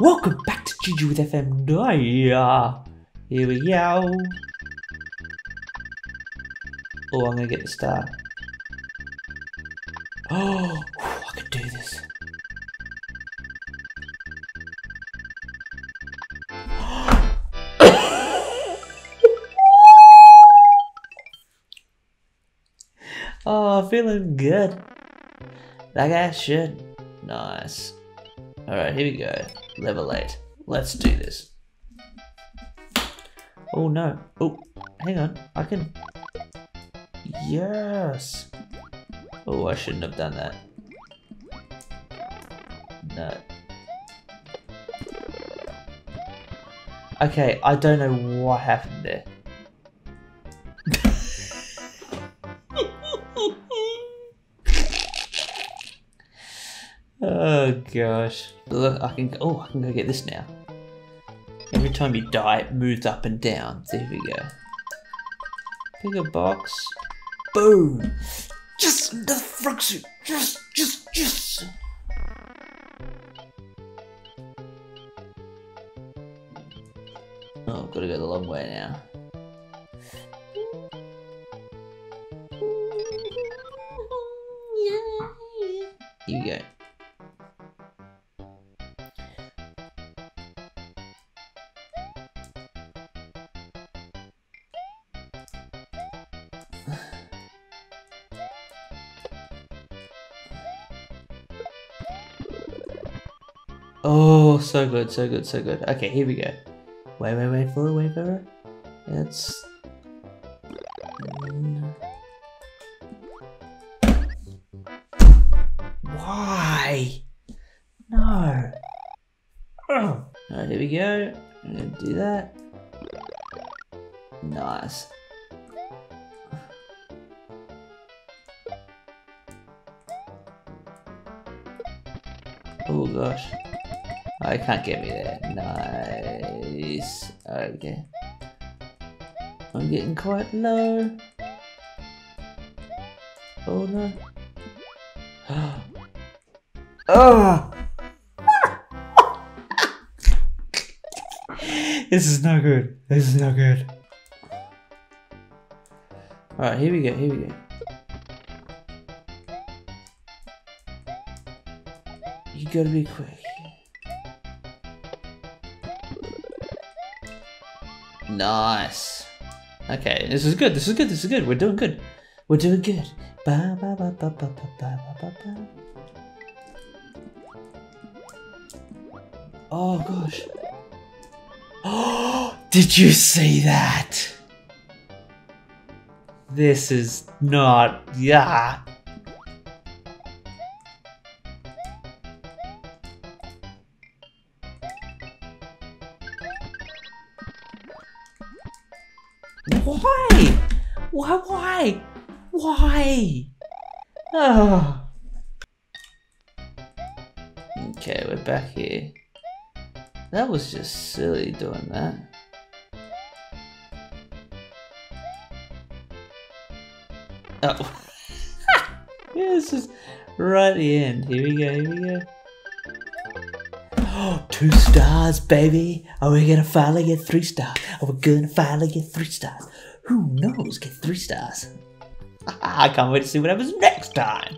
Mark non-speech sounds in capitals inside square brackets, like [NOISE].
Welcome back to GG with FMD. Yeah. Here we go. Oh, I'm gonna get the star. [GASPS] Oh, I could do this. [GASPS] oh, feeling good. Like I should. Nice. Alright, here we go. Level 8. Let's do this. Oh no. Oh, hang on. I can... Yes! Oh, I shouldn't have done that. No. Okay, I don't know what happened there. Oh gosh. Look, I can oh I can go get this now. Every time you die it moves up and down. There we go. Bigger box. Boom! Just the frog suit! Just just just Oh, gotta go the long way now. Here we go. Oh, so good, so good, so good. Okay, here we go. Wait, wait, wait for it, wait for it. It's... Why? No. [CLEARS THROAT] Alright, here we go. I'm gonna do that. Nice. Oh gosh. Oh, I can't get me there. Nice. Okay. I'm getting quite low. Oh no. oh! [GASPS] [LAUGHS] this is no good. This is no good. Alright, here we go, here we go. You gotta be quick. Nice. Okay, this is good, this is good, this is good. We're doing good. We're doing good. Ba, ba, ba, oh gosh. Oh, [GASPS] did you see that? This is not, yeah. Why? Why? Why? Why? Oh. Okay, we're back here. That was just silly doing that. Oh. yeah, [LAUGHS] this is right at the end. Here we go, here we go. [GASPS] Two stars, baby. Are we gonna finally get three stars? Are we gonna finally get three stars? Who knows? Get three stars. [LAUGHS] I can't wait to see what happens next time.